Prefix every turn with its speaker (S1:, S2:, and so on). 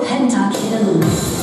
S1: pentakill.